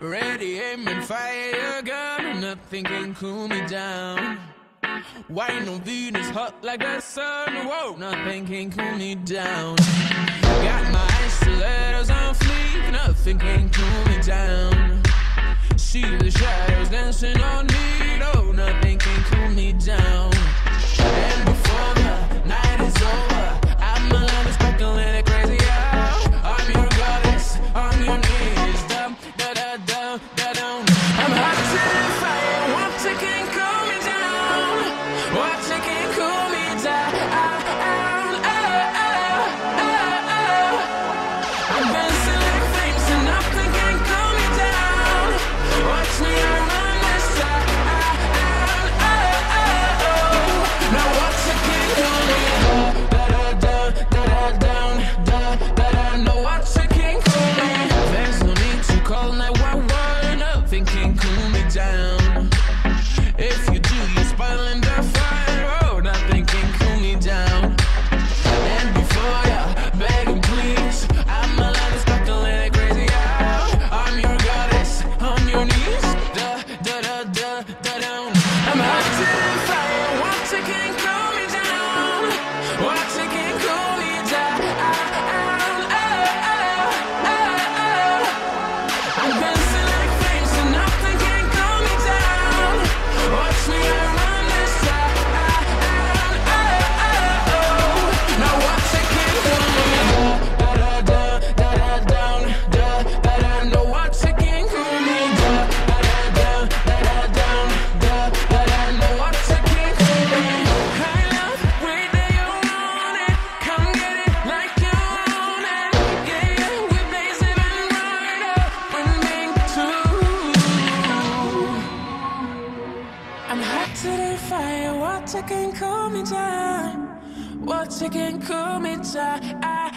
Ready, aim, and fire gun. Nothing can cool me down. Why, no Venus, hot like the sun. Whoa, nothing can cool me down. Got my hot to the fire, water can cool me down. Water can cool me down. Oh,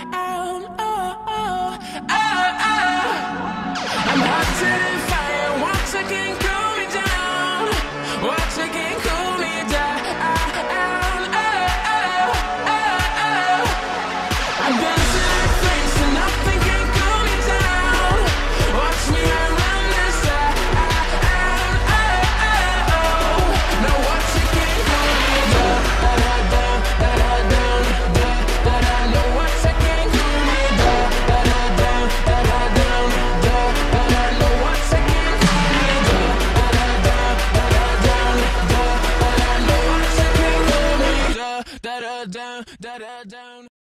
oh, oh, oh, oh. I'm hot to the fire, water can cool me down.